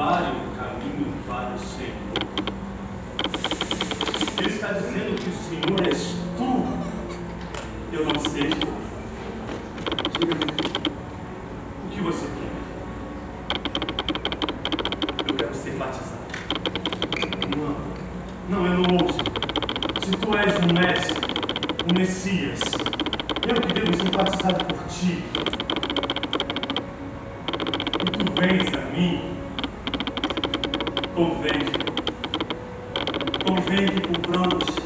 prepare o caminho para o Senhor. Ele está dizendo que o Senhor és tu. Eu não sei. Diga-me, o que você quer? Eu quero ser batizado. Não, não, eu não ouço. Se tu és um mestre, um Messias, eu que devo ser batizado por ti. E tu vens a mim, convém, convém que